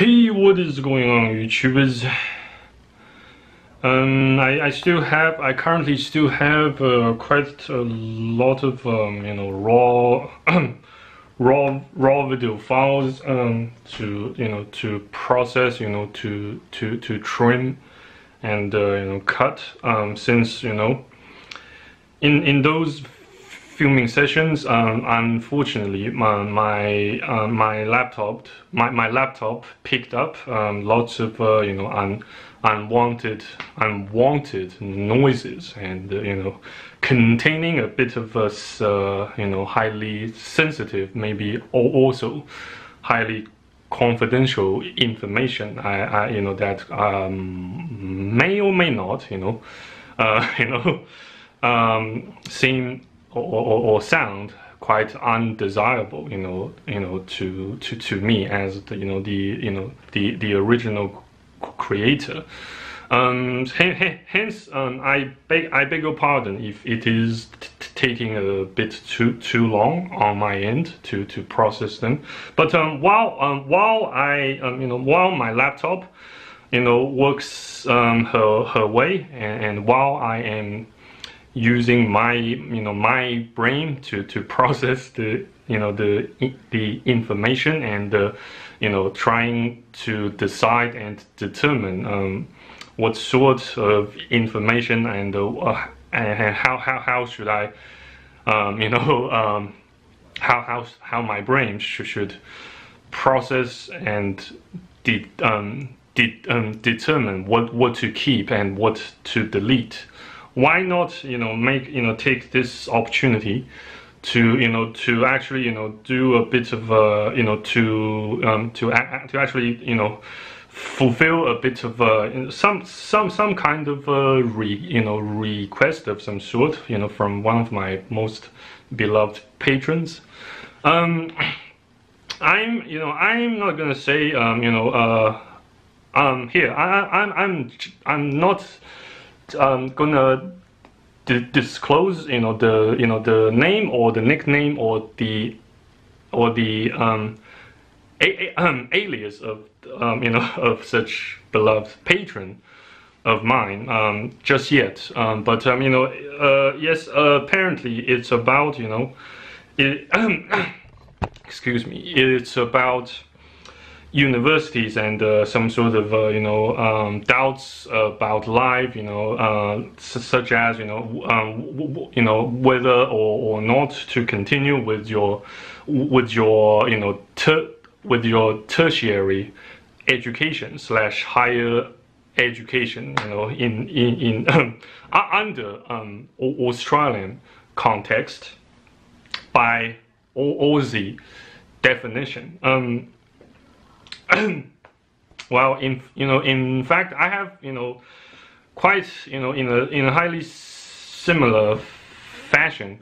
Hey, what is going on, YouTubers? Um, I, I still have, I currently still have uh, quite a lot of, um, you know, raw, raw, raw video files um, to, you know, to process, you know, to, to, to trim and, uh, you know, cut. Um, since, you know, in in those filming sessions, um, unfortunately, my my, uh, my laptop my, my laptop picked up um, lots of uh, you know un, unwanted unwanted noises and uh, you know containing a bit of a uh, you know highly sensitive, maybe also highly confidential information. I, I you know that um, may or may not you know uh, you know um, seem or, or, or, sound quite undesirable, you know, you know, to to to me as the, you know the you know the the original creator. Um, hence, um, I beg I beg your pardon if it is taking a bit too too long on my end to to process them. But um, while um, while I um, you know while my laptop you know works um, her her way and, and while I am using my you know my brain to to process the you know the the information and uh, you know trying to decide and determine um, what sort of information and, uh, and how, how how should I um, you know um, how how how my brain should, should process and de um, de um, determine what what to keep and what to delete why not you know make you know take this opportunity to you know to actually you know do a bit of uh, you know to um, to to actually you know fulfill a bit of uh, some some some kind of uh, re, you know request of some sort you know from one of my most beloved patrons um, I'm you know I'm not gonna say um, you know uh, um, here I, I'm I'm I'm not um, gonna disclose you know the you know the name or the nickname or the or the um, um, alias of um, you know of such beloved patron of mine um, just yet. Um, but um, you know uh, yes uh, apparently it's about you know it, excuse me it's about universities and uh, some sort of uh, you know um, doubts about life you know uh, such as you know um, you know whether or, or not to continue with your with your you know with your tertiary education slash higher education you know in in, in under um, Australian context by Aussie definition. Um, well, in you know, in fact, I have you know, quite you know, in a in a highly similar fashion.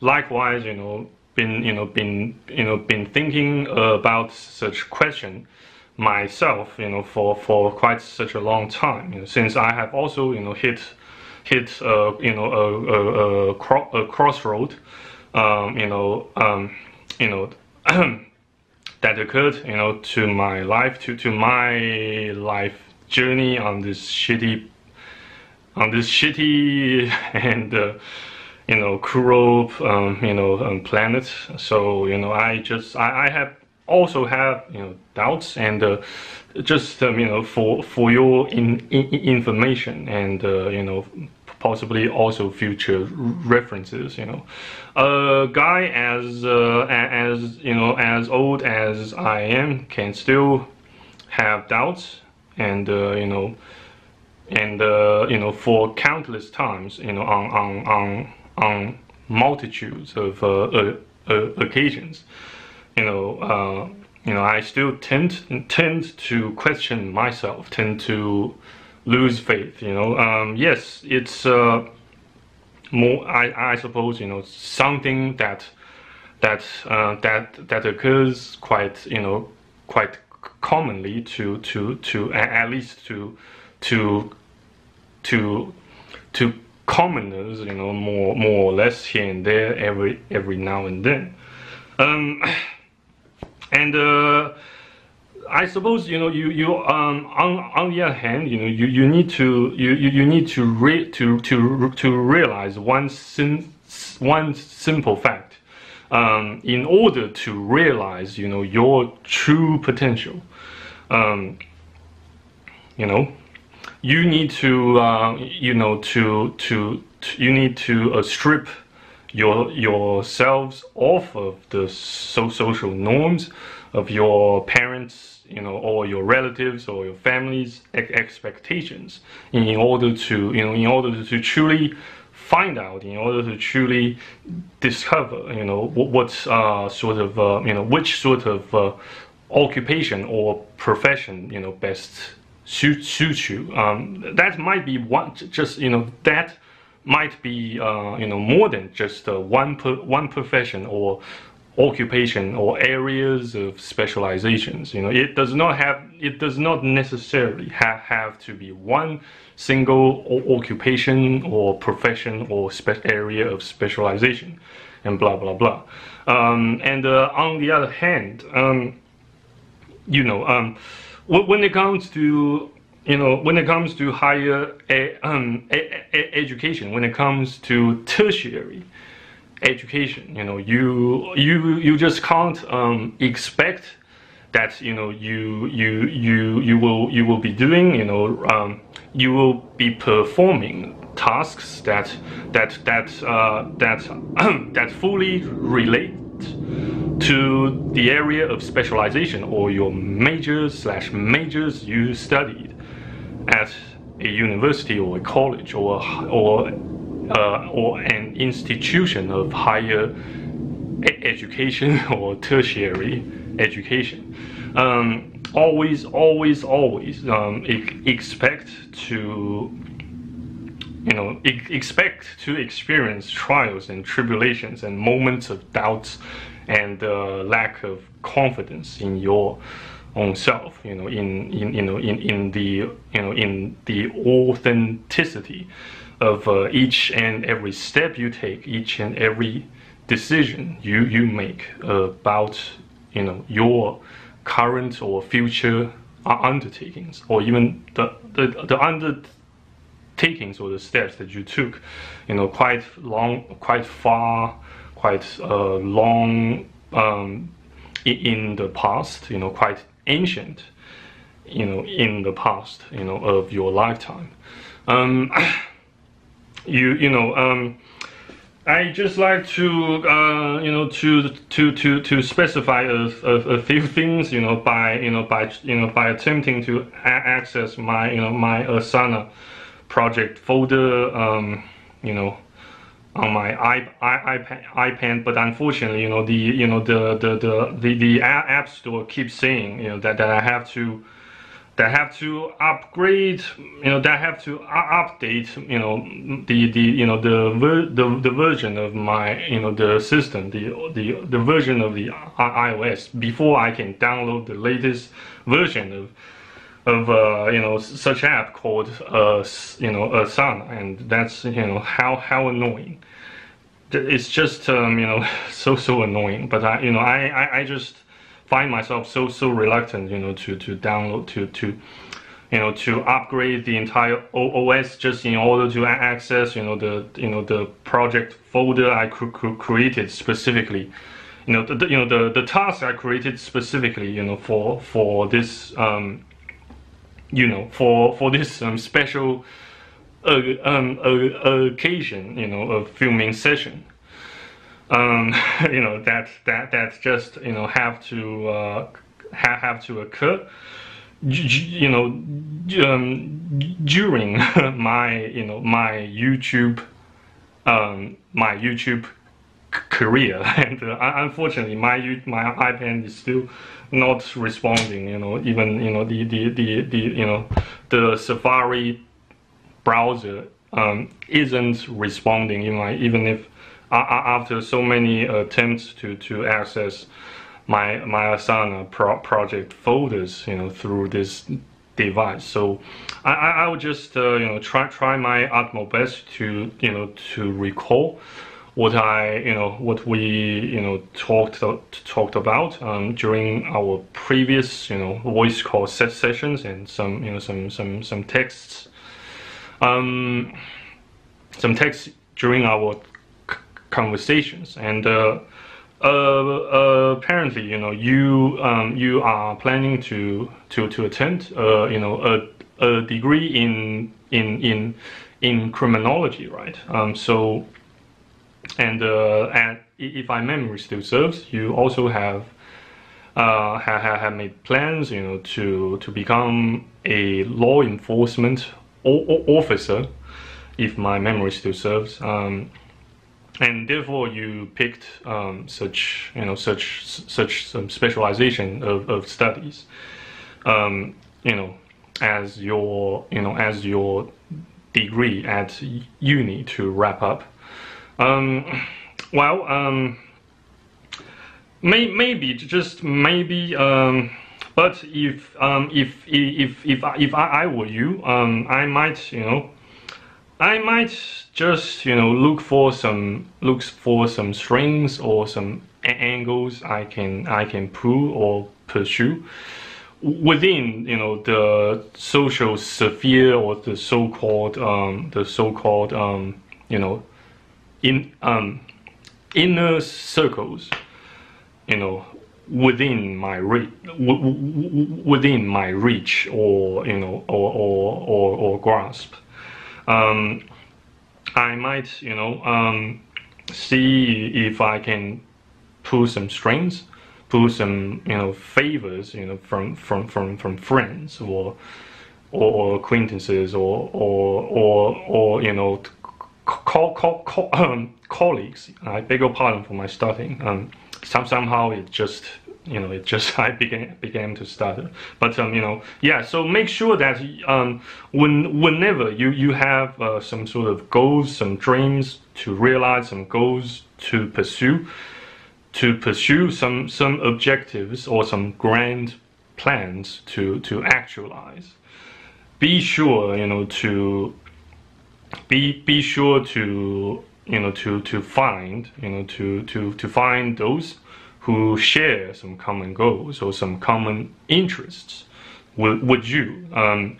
Likewise, you know, been you know been you know been thinking about such question myself, you know, for for quite such a long time. You know, since I have also you know hit hit uh, you know a a, a, cro a crossroad, um, you know um, you know. That occurred, you know, to my life, to, to my life journey on this shitty, on this shitty and, uh, you know, cruel, um, you know, um, planet. So, you know, I just, I, I have also have, you know, doubts and, uh, just, um, you know, for, for your in, in information and, uh, you know, possibly also future references you know. A guy as uh, as you know as old as I am can still have doubts and uh, you know and uh, you know for countless times you know on on on on multitudes of uh, uh, uh, occasions you know you know I still tend tend to question myself tend to lose faith. You know, um, yes, it's uh, more. I, I suppose you know something that that uh, that that occurs quite you know quite commonly to to to at least to to to to commoners. You know, more more or less here and there every every now and then. Um, and uh, I suppose you know you you um on on the other hand you know you, you need to you, you, you need to re to to to realize one sim, one simple fact. Um, in order to realize you know your true potential um, you know you need to uh, you know to, to to you need to uh, strip your yourselves off of the so social norms of your parents you know or your relatives or your family's expectations in order to you know in order to truly find out in order to truly discover you know what, uh, sort of uh, you know which sort of uh, occupation or profession you know best suits suit you. Um, that might be one just you know that might be uh, you know more than just uh, one per, one profession or occupation or areas of specializations. You know it does not have it does not necessarily have, have to be one single occupation or profession or area of specialization and blah blah blah. Um, and uh, on the other hand um, you know um, when it comes to you know, when it comes to higher um, education, when it comes to tertiary education, you know, you you you just can't um, expect that you know you you you you will you will be doing you know um, you will be performing tasks that that that uh, that that fully relate to the area of specialization or your major slash majors you studied at a university or a college or or uh, or an institution of higher education or tertiary education. Um, always, always, always um, expect to you know e expect to experience trials and tribulations and moments of doubts and uh, lack of confidence in your own self you know in, in you know in, in the you know in the authenticity of uh, each and every step you take each and every decision you you make about you know your current or future undertakings or even the the, the undertakings or the steps that you took you know quite long quite far quite uh, long um, in the past you know quite ancient, you know, in the past, you know, of your lifetime. Um, you, you know, um, I just like to, uh, you know, to to to to specify a, a, a, few things, you know, by you know by you know by attempting to access my you know my Asana project folder, um, you know, on my iPad, iPad, but unfortunately, you know, the you know the the the the, the App Store keeps saying you know that, that I have to that have to upgrade, you know, that have to update, you know, the the you know the ver the the version of my you know the system, the the the version of the iOS before I can download the latest version of of uh, you know such app called uh, you know a Asana, and that's you know how how annoying. It's just um, you know so so annoying. But I you know I, I, I just find myself so so reluctant you know to to download to to you know to upgrade the entire OS just in order to access you know the you know the project folder I cr cr created specifically you know the, the, you know the the task I created specifically you know for for this um, you know, for for this um, special uh, um, uh, occasion, you know, a filming session. Um, you know that that that just you know have to uh, ha have to occur. You know, um, during my you know my YouTube um, my YouTube career, and uh, unfortunately, my my iPad is still not responding. You know, even you know the the the, the you know the Safari browser um, isn't responding. Even know even if after so many attempts to to access my my Asana pro project folders, you know, through this device. So I, I would just uh, you know try try my utmost best to you know to recall what I you know what we you know talked talked about um, during our previous you know voice call set sessions and some you know some some some texts um, some texts during our conversations. And uh, uh, apparently you know you um, you are planning to to to attend uh, you know a, a degree in in in in criminology right? Um, so and uh, and if my memory still serves you also have uh, have, have made plans you know to to become a law enforcement officer if my memory still serves. Um, and therefore you picked um, such you know such such some specialization of, of studies um, you know as your you know as your degree at uni to wrap up. Um, well um, may, maybe just maybe um, but if um, if if if if I, I were you I might you know I might just you know look for some looks for some strings or some angles I can I can pull or pursue within you know the social sphere or the so-called um, the so-called um, you know in um, inner circles you know within my reach within my reach or you know or or or, or grasp um, I might, you know, um, see if I can pull some strings, pull some, you know, favors, you know, from from from from friends or or, acquaintances or or or or you know, call, call, call, um, colleagues. I beg your pardon for my starting. Um, some, somehow it just you know it just I began began to stutter. But um, you know, yeah. So make sure that um, when whenever you you have uh, some sort of goals, some dreams to realize, some goals to pursue, to pursue some some objectives or some grand plans to to actualize. Be sure you know to be be sure to you know to to find you know to to to find those who share some common goals or some common interests with, with you. Um,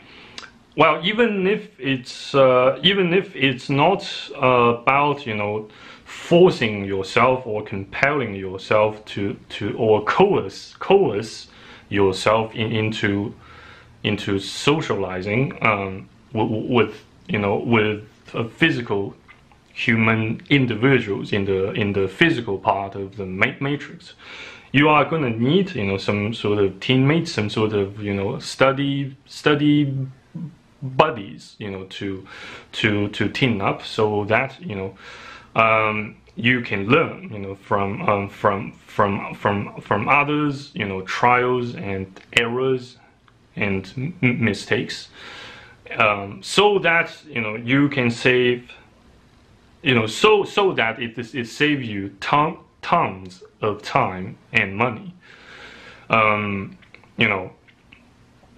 well, even if it's uh, even if it's not uh, about you know forcing yourself or compelling yourself to to or coerce coerce yourself in, into into socializing um, with you know with a physical human individuals in the in the physical part of the matrix. You are going to need you know some sort of teammates some sort of you know study study buddies you know to to to team up so that you know um, you can learn you know from um, from from from from others you know trials and errors and mistakes. Um, so that you know you can save you know, so so that it it saves you ton, tons of time and money. Um, you know,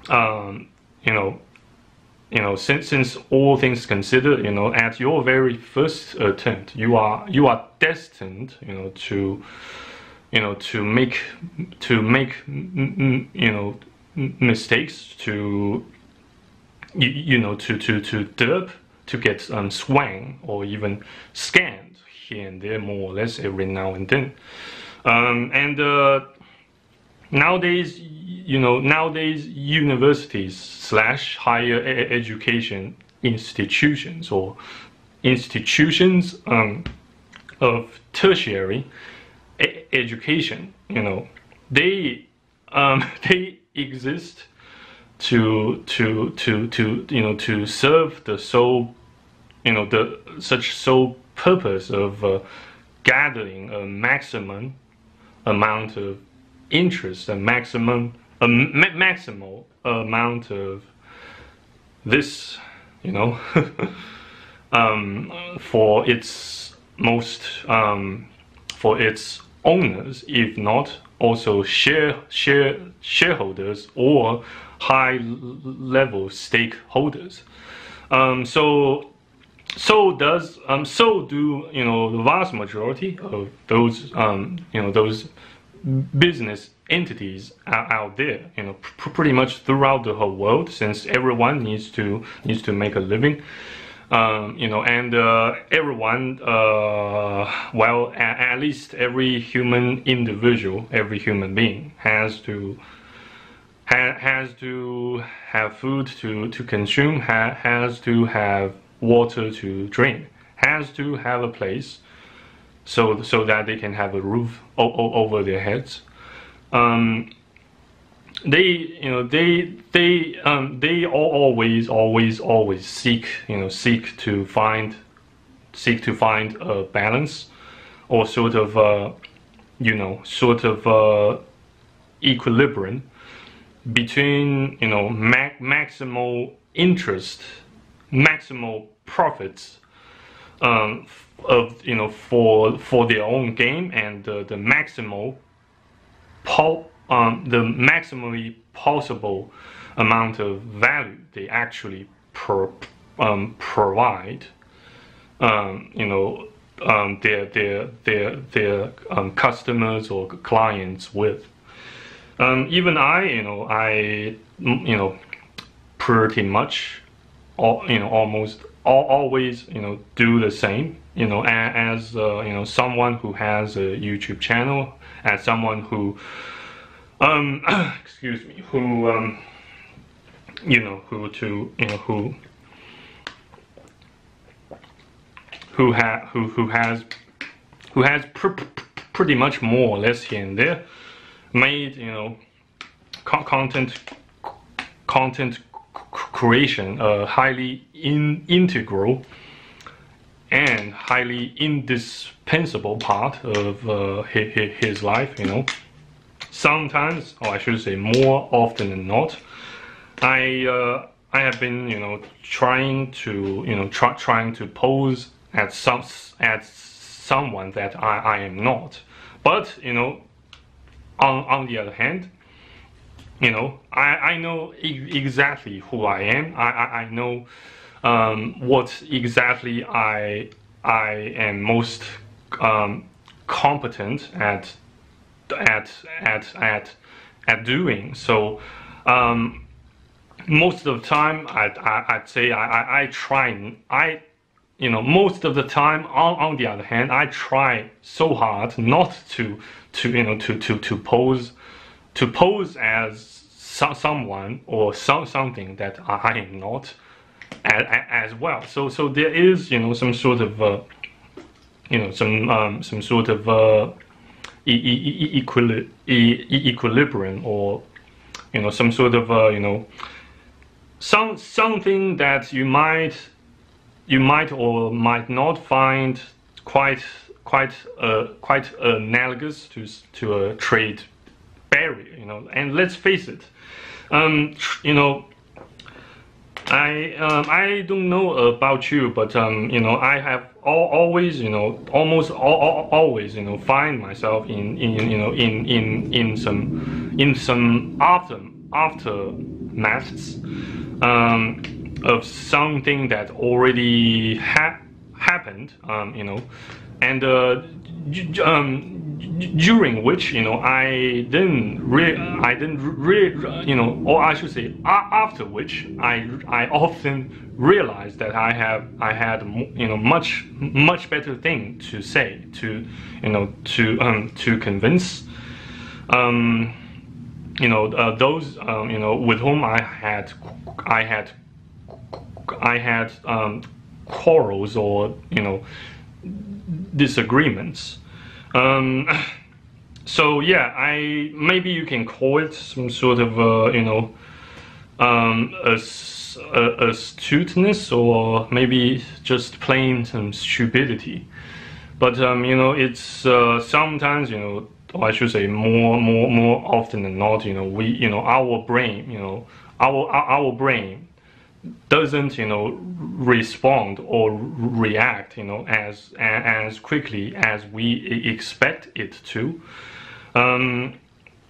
um, you know, you know, since since all things considered, you know, at your very first attempt, you are you are destined, you know, to you know to make to make you know mistakes to you, you know to to to derp to get um, swang or even scanned here and there more or less every now and then. Um, and uh, nowadays, you know, nowadays universities slash higher education institutions or institutions um, of tertiary education, you know, they um, they exist to to to to you know to serve the sole you know the such sole purpose of uh, gathering a maximum amount of interest a maximum a ma maximal amount of this you know um, for its most um, for its owners if not also share share shareholders or high level stakeholders. Um, so so does um, so do you know the vast majority of those um, you know those business entities out, out there you know pr pretty much throughout the whole world since everyone needs to needs to make a living. Um, you know and uh, everyone uh, well at, least every human individual every human being has to ha has to have food to to consume ha has to have water to drink. Has to have a place so so that they can have a roof over their heads. Um, they you know they they um, they always always always seek you know seek to find seek to find a balance or sort of uh, you know sort of uh, equilibrium between you know ma maximal interest maximal profits um, of you know for for their own game and uh, the maximal um, the maximally possible amount of value they actually pro um, provide um, you know um, their their their their um, customers or clients with. Even I you know I you know pretty much all, you know almost all, always you know do the same you know as, uh, you know someone who has a YouTube channel as someone who um excuse me who um you know who to you know who who ha who who has who has pr pr pretty much more or less here and there made you know co content content creation a highly in integral and highly indispensable part of uh, his, his life you know sometimes, or I should say more often than not, I uh, I have been you know trying to you know try, trying to pose as some as someone that I, I am not. But you know, on on the other hand, you know I, I know exactly who I am. I I, I know um, what exactly I I am most um, competent at at at at at doing. So um, most of the time, I'd, I'd say I, I, I try I you know most of the time on, on the other hand i try so hard not to to you know to to to pose to pose as so, someone or some something that i am not as, as well. So so there is you know some sort of uh, you know some um, some sort of uh, equili equilibrium or you know some sort of uh, you know some something that you might you might or might not find quite quite uh, quite analogous to to a trade barrier you know and let's face it um, you know I um, I don't know about you, but um, you know I have all, always you know almost all, always you know find myself in, in you know in in in some in some after aftermaths um, of something that already ha happened um, you know and uh, um, during which you know I didn't re I didn't you know or I should say after which I I often realized that I have I had you know much much better thing to say to you know to um to convince um you know uh, those um, you know with whom I had I had I had um, quarrels or you know disagreements um, so yeah, I maybe you can call it some sort of uh, you know um, astuteness or maybe just plain some stupidity. But um, you know, it's uh, sometimes you know, I should say more more more often than not, you know, we you know our brain, you know, our our brain doesn't you know respond or react you know as as quickly as we expect it to um,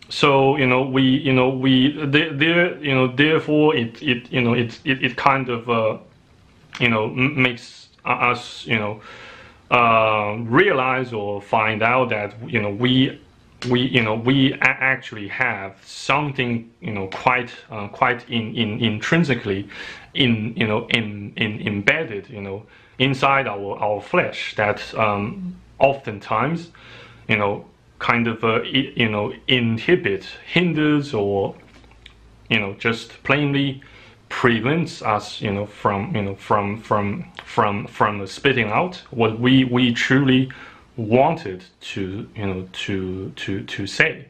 so you know we you know we there you know therefore it it you know it it, it kind of uh, you know makes us you know uh, realize or find out that you know we we you know we actually have something you know quite uh, quite in, in intrinsically in you know in, in embedded you know inside our our flesh that um, oftentimes you know kind of uh, you know inhibit hinders or you know just plainly prevents us you know from you know from from from from spitting out what we we truly wanted to you know to to to say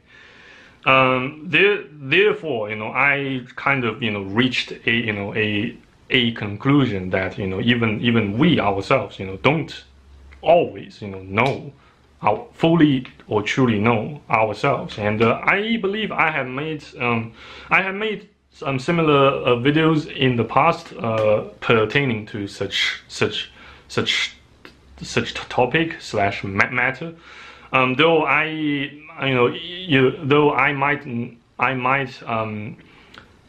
um, there, therefore you know i kind of you know reached a you know a a conclusion that you know even even we ourselves you know don't always you know know our fully or truly know ourselves and uh, i believe i have made um, i have made some similar uh, videos in the past uh, pertaining to such such such such topic slash matter. Um, though I, you know, you, though I might, I might um,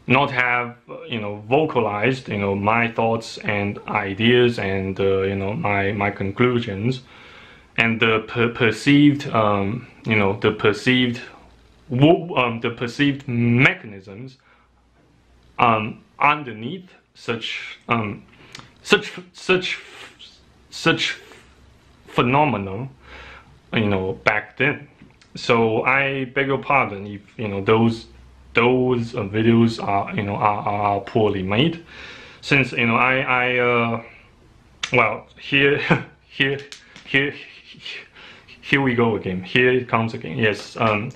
not have, you know, vocalized, you know, my thoughts and ideas and uh, you know my my conclusions, and the per perceived, um, you know, the perceived, um, the perceived mechanisms um, underneath such um, such such such phenomenon, you know, back then. So I beg your pardon if you know those those uh, videos are you know are, are poorly made, since you know I I uh, well here here here here we go again. Here it comes again. Yes, um,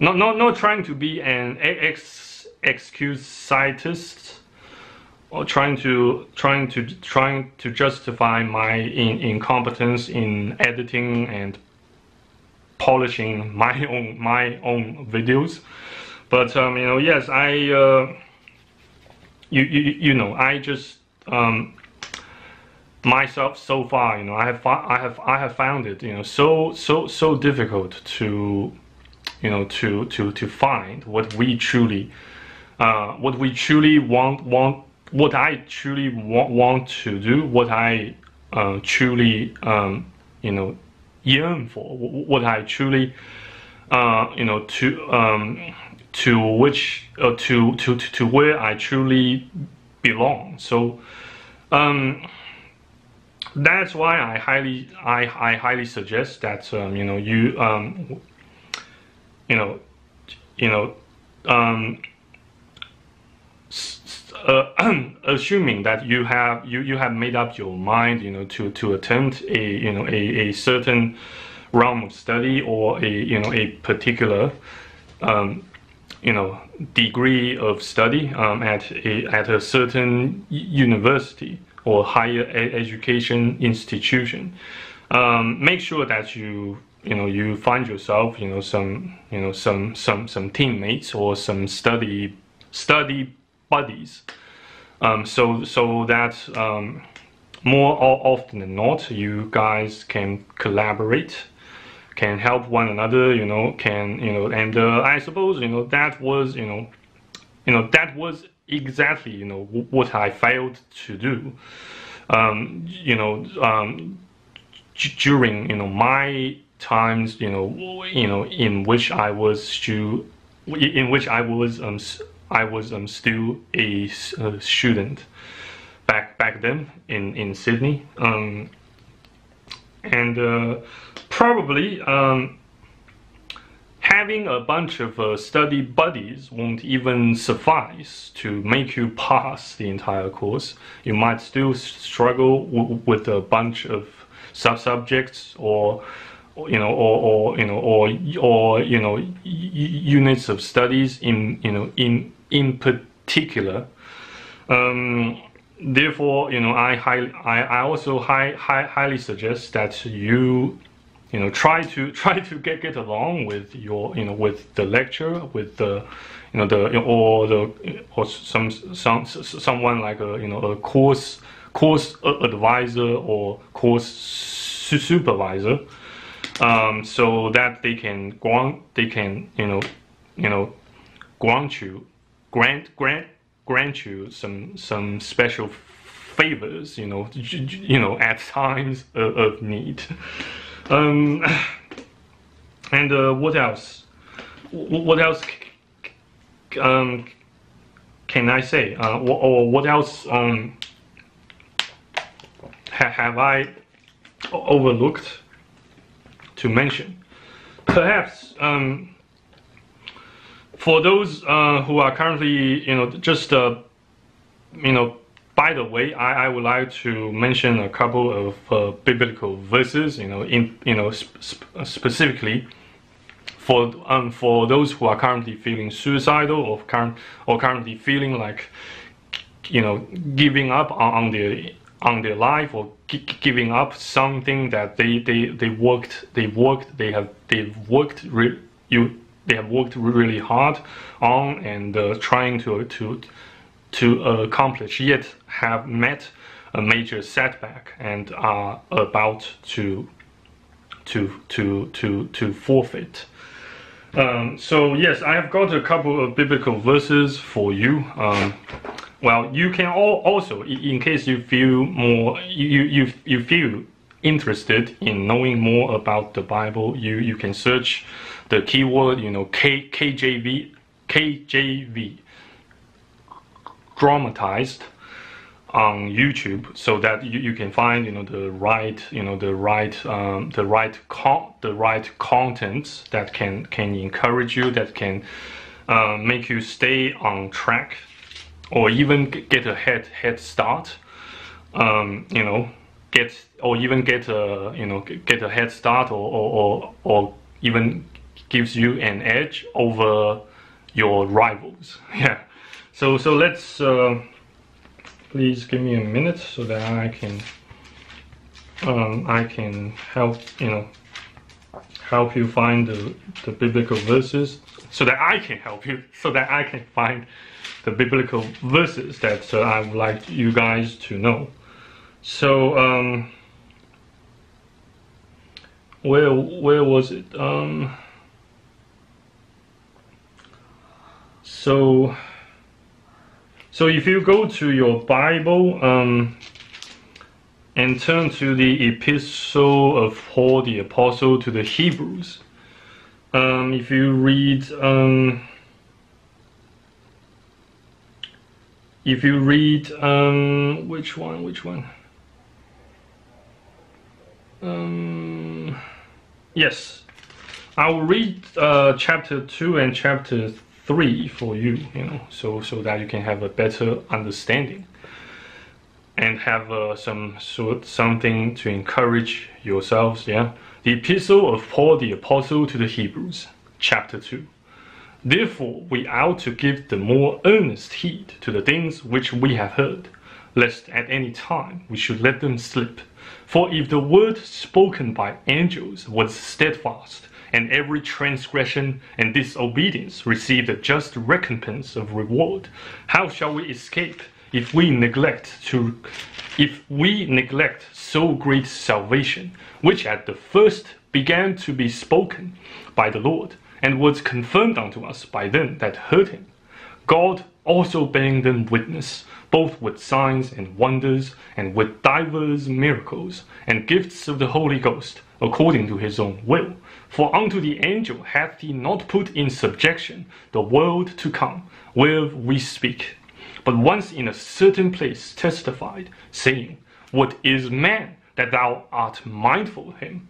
not not not trying to be an ex excuse scientist or trying to trying to trying to justify my in, incompetence in editing and polishing my own my own videos. But um, you know yes I uh, you, you you know I just um, myself so far you know I have I have I have found it you know so so so difficult to you know to to to find what we truly uh, what we truly want want what I truly want, want to do, what I uh, truly um, you know yearn for, what I truly uh, you know to um, to which uh, to, to to where I truly belong. So um, that's why I highly I, I highly suggest that um, you know you um, you know you know um, uh, assuming that you have you, you have made up your mind you know to to attempt a you know a, a certain realm of study or a you know a particular um, you know degree of study um, at a at a certain university or higher education institution. Um, make sure that you you know you find yourself you know some you know some some some teammates or some study study buddies. Um, so so that um, more often than not, you guys can collaborate, can help one another. You know, can you know, and uh, I suppose you know that was you know, you know that was exactly you know what I failed to do. Um, you know, um, during you know my times, you know, you know, in which I was to, in which I was um, I was um, still a, a, student back back then in in Sydney, um, and uh, probably um, having a bunch of uh, study buddies won't even suffice to make you pass the entire course. You might still struggle with a bunch of sub subjects or you know, or, or you know, or or you know, units of studies in you know in in particular. Um, therefore, you know, I, high, I, I also high, high, highly suggest that you, you know, try to try to get get along with your, you know, with the lecturer, with the, you know, the or the or some some someone like a you know a course course advisor or course supervisor, um, so that they can grant they can you know you know grant you grant grant grant you some some special favors, you know, you know, at times of, of need. Um, and uh, what else? What else? Um, can I say? Uh, or what else um, ha have I overlooked to mention? Perhaps um, for those uh, who are currently, you know, just, uh, you know, by the way, I, I would like to mention a couple of uh, biblical verses, you know, in, you know, sp specifically for um, for those who are currently feeling suicidal or current or currently feeling like you know giving up on, on their on their life or giving up something that they, they, they worked they worked they have they've worked you they have worked really hard on and uh, trying to to to accomplish yet have met a major setback and are about to to to to to forfeit um, so yes, I have got a couple of biblical verses for you. Um, well, you can all also, in case you feel more, you you you feel interested in knowing more about the Bible, you you can search the keyword, you know, K KJV KJV dramatized on YouTube so that you, you can find you know the right you know the right um, the right con the right contents that can can encourage you that can uh, make you stay on track or even get a head head start um, you know get or even get a you know get a head start or or, or, or even gives you an edge over your rivals. Yeah. So so let's uh, please give me a minute so that I can um, I can help you know help you find the, the biblical verses so that I can help you so that I can find the biblical verses that uh, I would like you guys to know. So um, where where was it? Um, so so if you go to your Bible um, and turn to the epistle of Paul the Apostle to the Hebrews, um, if you read um, if you read um, which one which one? Um, yes. I will read uh, chapter 2 and chapter three for you, you know, so so that you can have a better understanding and have uh, some sort something to encourage yourselves. Yeah, the epistle of Paul the apostle to the Hebrews, chapter two. Therefore, we ought to give the more earnest heed to the things which we have heard, lest at any time we should let them slip. For if the word spoken by angels was steadfast, and every transgression and disobedience receive the just recompense of reward. How shall we escape if we neglect to if we neglect so great salvation, which at the first began to be spoken by the Lord, and was confirmed unto us by them that heard him? God also bearing them witness, both with signs and wonders, and with divers miracles, and gifts of the Holy Ghost, according to his own will for unto the angel hath he not put in subjection the world to come, whereof we speak. But once in a certain place testified, saying, What is man that thou art mindful of him?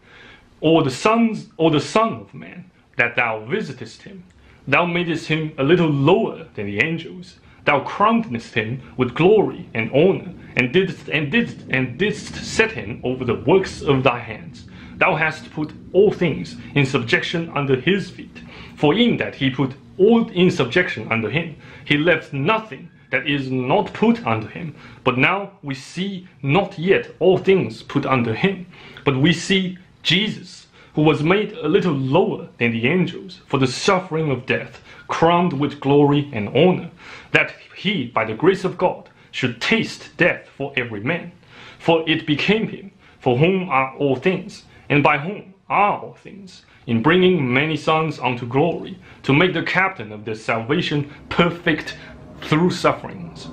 Or the sons or the son of man that thou visitest him? Thou madest him a little lower than the angels. Thou crownedst him with glory and honor, and didst and didst and didst set him over the works of thy hands. Thou hast put all things in subjection under his feet. For in that he put all in subjection under him, he left nothing that is not put under him. But now we see not yet all things put under him, but we see Jesus, who was made a little lower than the angels for the suffering of death, crowned with glory and honor, that he, by the grace of God, should taste death for every man. For it became him, for whom are all things, and by whom are all things, in bringing many sons unto glory, to make the captain of their salvation perfect through sufferings.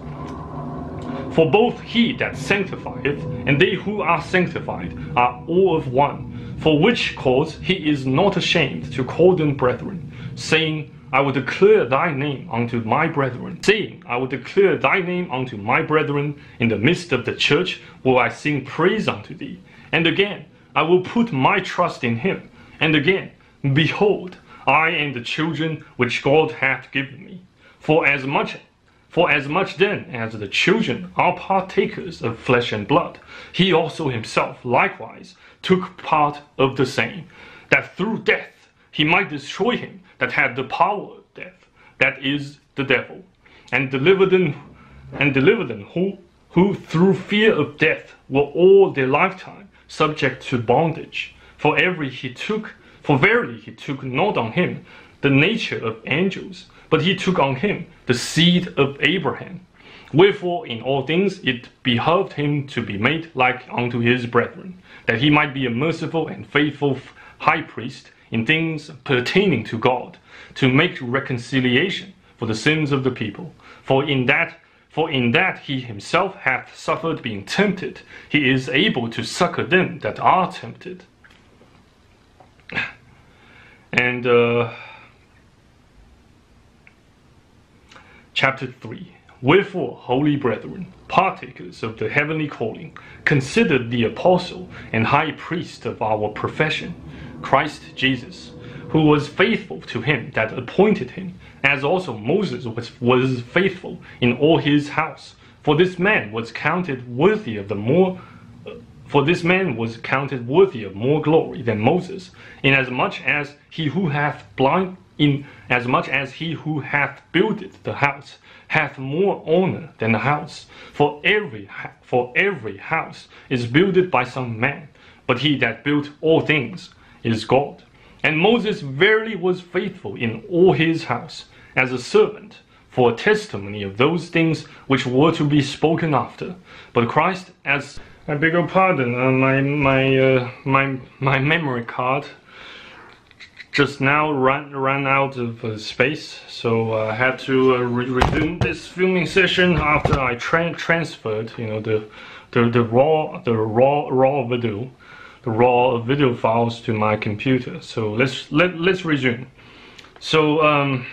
For both he that sanctifieth and they who are sanctified are all of one. For which cause he is not ashamed to call them brethren, saying, I will declare thy name unto my brethren, saying, I will declare thy name unto my brethren, in the midst of the church will I sing praise unto thee. And again, I will put my trust in him. And again, behold, I am the children which God hath given me. For as much for as much then as the children are partakers of flesh and blood, he also himself likewise took part of the same, that through death he might destroy him that had the power of death, that is the devil, and deliver them and deliver them who who through fear of death were all their lifetime subject to bondage. For every he took for verily he took not on him the nature of angels but he took on him the seed of Abraham. Wherefore, in all things it behoved him to be made like unto his brethren, that he might be a merciful and faithful high priest in things pertaining to God, to make reconciliation for the sins of the people. For in that for in that he himself hath suffered being tempted, he is able to succor them that are tempted. And uh, Chapter 3 Wherefore, holy brethren, partakers of the heavenly calling, consider the apostle and high priest of our profession, Christ Jesus, who was faithful to him that appointed him, as also Moses was, was faithful in all his house. For this man was counted worthy of the more for this man was counted worthy of more glory than Moses, inasmuch as he who hath blind in as much as he who hath builded the house hath more honor than the house. For every for every house is builded by some man, but he that built all things is God. And Moses verily was faithful in all his house as a servant for a testimony of those things which were to be spoken after. But Christ as I beg your pardon, uh, my my uh, my my memory card just now ran ran out of uh, space, so I had to uh, re resume this filming session after I tra transferred, you know, the the the raw the raw raw video, raw video files to my computer. So let's let let's resume. So um,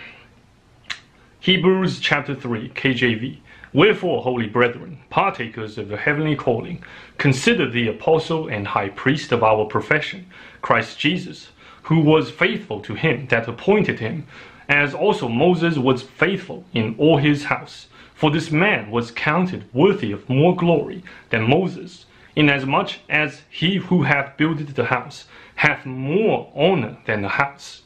Hebrews chapter three KJV. Wherefore, holy brethren, partakers of the heavenly calling, consider the apostle and high priest of our profession, Christ Jesus who was faithful to him that appointed him, as also Moses was faithful in all his house. For this man was counted worthy of more glory than Moses, inasmuch as he who hath builded the house hath more honor than the house.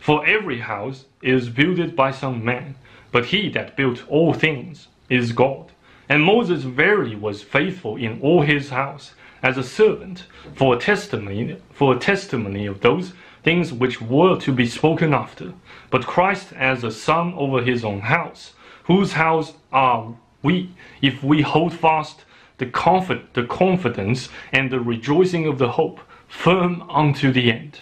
For every house is builded by some man, but he that built all things is God. And Moses verily was faithful in all his house as a servant for a testimony for a testimony of those things which were to be spoken after, but Christ as a son over his own house, whose house are we, if we hold fast the comfort, the confidence, and the rejoicing of the hope firm unto the end.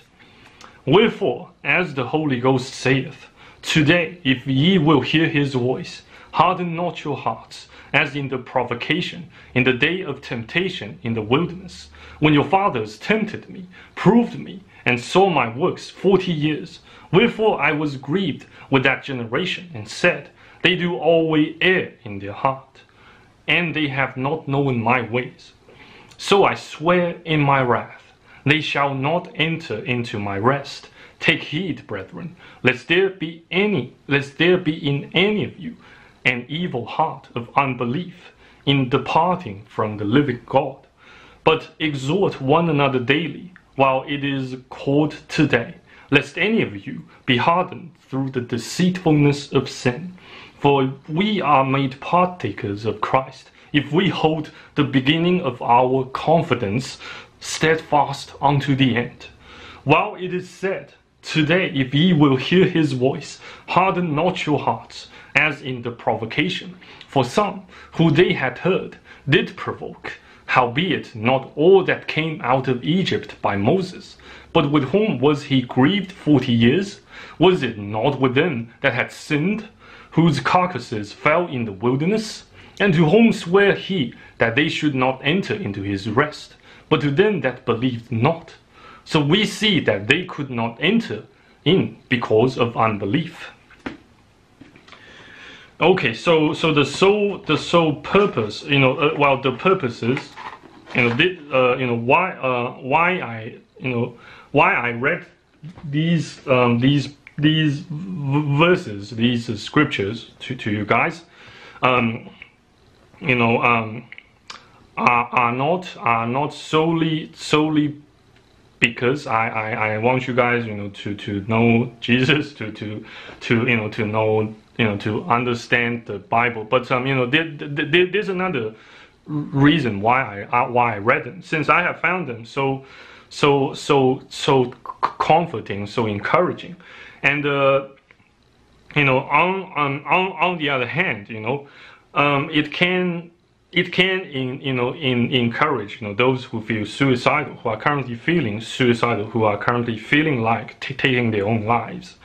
Wherefore, as the Holy Ghost saith, Today, if ye will hear his voice, harden not your hearts, as in the provocation, in the day of temptation in the wilderness, when your fathers tempted me, proved me, and saw my works forty years. Wherefore I was grieved with that generation, and said, They do always err in their heart, and they have not known my ways. So I swear in my wrath, they shall not enter into my rest. Take heed, brethren, lest there be any, lest there be in any of you an evil heart of unbelief in departing from the living God. But exhort one another daily while it is called today, lest any of you be hardened through the deceitfulness of sin. For we are made partakers of Christ if we hold the beginning of our confidence steadfast unto the end. While it is said, Today, if ye will hear his voice, harden not your hearts, as in the provocation. For some, who they had heard, did provoke Howbeit not all that came out of Egypt by Moses, but with whom was he grieved forty years? Was it not with them that had sinned, whose carcasses fell in the wilderness? And to whom sware he that they should not enter into his rest, but to them that believed not? So we see that they could not enter in because of unbelief. Okay, so so the sole the sole purpose, you know, uh, well the purposes, you know, did, uh, you know why uh, why I you know why I read these um, these these verses, these uh, scriptures to, to you guys, um, you know, um, are, are not are not solely solely because I, I, I want you guys you know to, to know Jesus to, to to you know to know you know to understand the Bible. But um you know there, there, there's another reason why I why I read them. Since I have found them so so so so comforting so encouraging and uh, you know on on on on the other hand you know um, it can it can in, you know in, encourage you know those who feel suicidal who are currently feeling suicidal who are currently feeling like taking their own lives.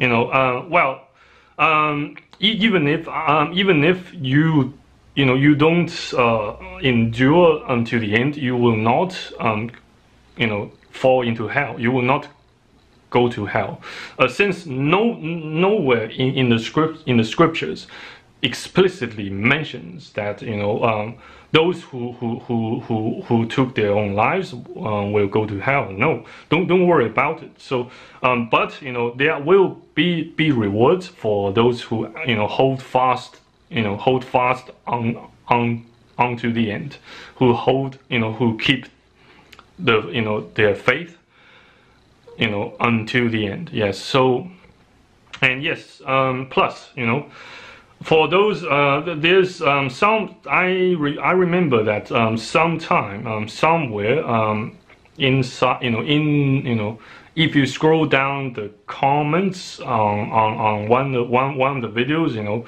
You know uh, well um, even if um, even if you you know you don't uh, endure until the end you will not um, you know fall into hell. You will not go to hell uh, since no nowhere in, in the script in the scriptures explicitly mentions that you know um, those who, who, who, who, who took their own lives um, will go to hell. No, don't don't worry about it. So, um, but you know there will be be rewards for those who you know hold fast, you know hold fast on on onto the end, who hold you know who keep the you know their faith, you know until the end. Yes. So, and yes. Um, plus, you know for those, uh, there's um, some. I re, I remember that um, sometime, um, somewhere, um, inside, you know, in you know, if you scroll down the comments on on, on one one one of the videos, you know,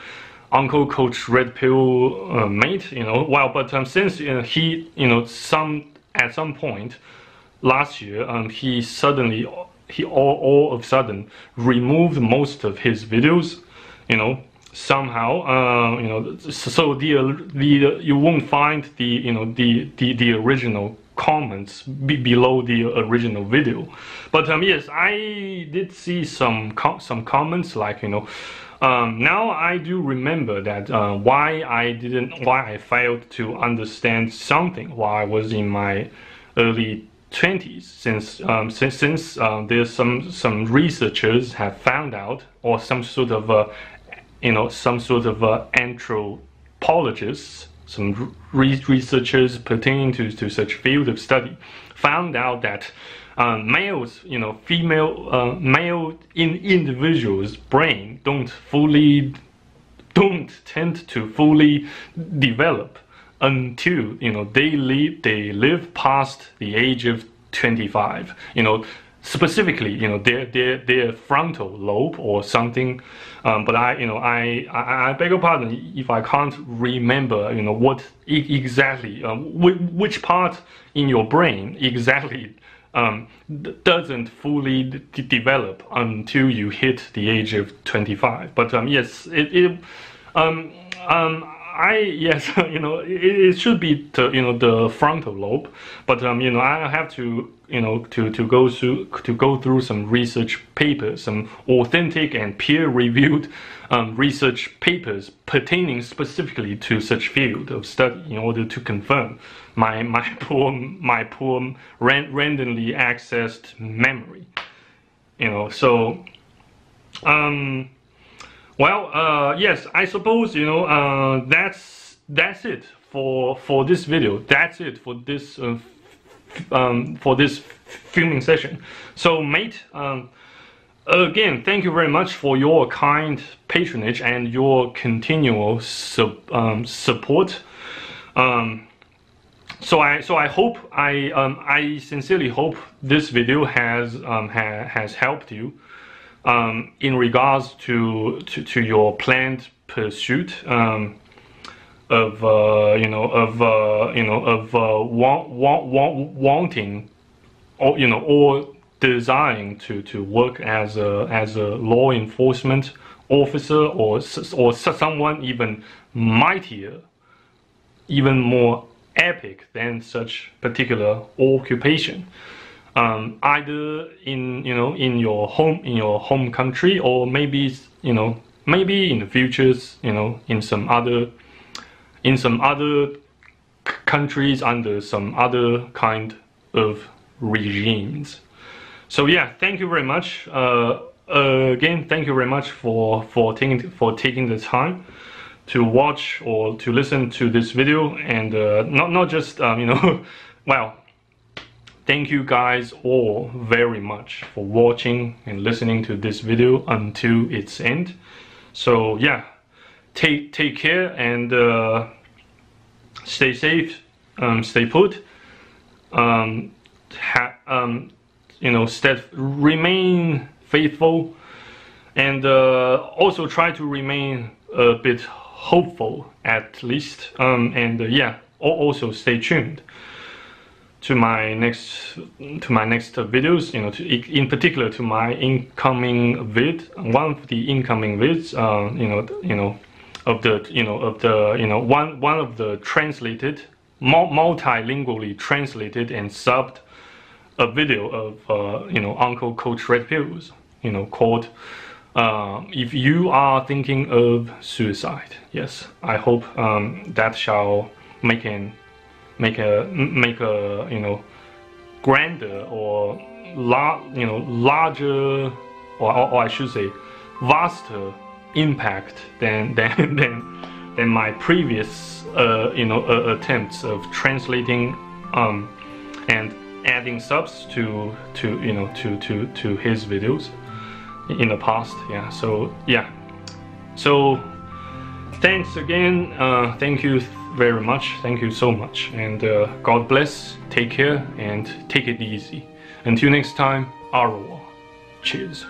Uncle Coach Red Pill uh, mate, you know, well, but um, since you know, he, you know, some at some point last year, um, he suddenly he all, all of a sudden removed most of his videos, you know, somehow uh, you know so the the you won't find the you know the the, the original comments be below the original video. But um, yes I did see some com some comments like you know um, now I do remember that uh, why I didn't why I failed to understand something while I was in my early 20s since um, since, since uh, there's some some researchers have found out or some sort of uh, you know, some sort of uh, anthropologists, some re researchers pertaining to, to such field of study, found out that uh, males, you know, female, uh, male in individuals' brain don't fully, don't tend to fully develop until you know they live they live past the age of 25 you know specifically, you know, their their their frontal lobe or something. Um, but I, you know, I, I, I beg your pardon if I can't remember, you know, what e exactly, um, which part in your brain exactly um, doesn't fully develop until you hit the age of 25. But um, yes, it, it um, um, I yes, you know, it, it, should be the you know the frontal lobe, but um, you know, I have to you know to to go through to go through some research papers, some authentic and peer-reviewed um, research papers pertaining specifically to such field of study in order to confirm my my poor my poor ran, randomly accessed memory. You know, so um well, uh, yes, I suppose you know uh, that's that's it for for this video. That's it for this uh, um, for this filming session. So, mate, um, again, thank you very much for your kind patronage and your continual su um, support. Um, so I so I hope I um, I sincerely hope this video has um, ha has helped you um, in regards to, to, to your planned pursuit um, of uh, you know of uh, you know of uh, want, want, want, wanting or you know or desiring to, to work as a as a law enforcement officer or or someone even mightier even more epic than such particular occupation. Um, either in you know in your home in your home country or maybe you know maybe in the futures you know in some other in some other countries under some other kind of regimes. So yeah, thank you very much. Uh, uh, again, thank you very much for for taking for taking the time to watch or to listen to this video, and uh, not not just um, you know, well, thank you guys all very much for watching and listening to this video until its end. So yeah, take take care and uh, stay safe, um, stay put. Um, um, you know, stay, remain faithful, and uh, also try to remain a bit hopeful at least. Um, and uh, yeah, also stay tuned to my next to my next videos. You know, to, in particular to my incoming vid. One of the incoming vids. Uh, you know, you know, of the you know of the you know one one of the translated multilingually translated and subbed a video of uh, you know Uncle Coach Red Pills, you know called uh, "If You Are Thinking of Suicide." Yes, I hope um, that shall make an make a make a you know grander or la you know larger or, or I should say vaster impact than than than than my previous uh, you know uh, attempts of translating um, and adding subs to to you know to to to his videos in the past. Yeah so yeah. So thanks again. Uh, thank you very much. Thank you so much. And uh, God bless. Take care and take it easy. Until next time Arwa cheers